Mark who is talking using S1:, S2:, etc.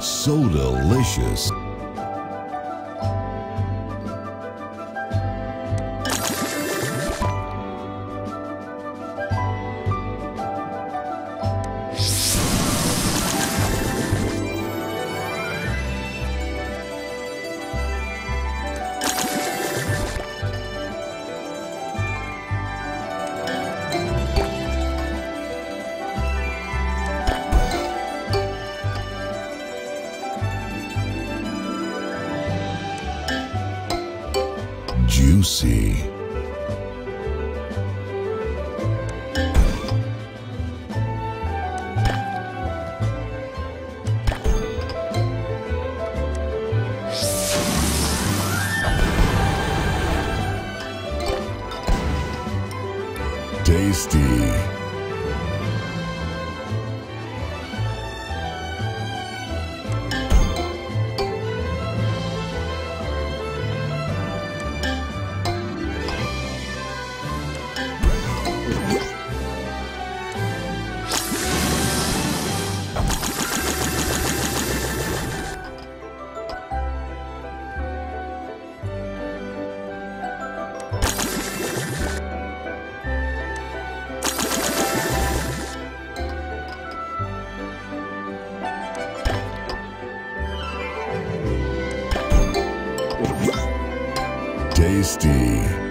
S1: So delicious. Juicy. Tasty. Tasty.